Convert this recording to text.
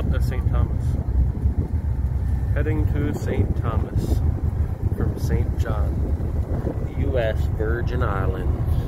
up to St. Thomas. Heading to St. Thomas from St. John, U.S. Virgin Islands.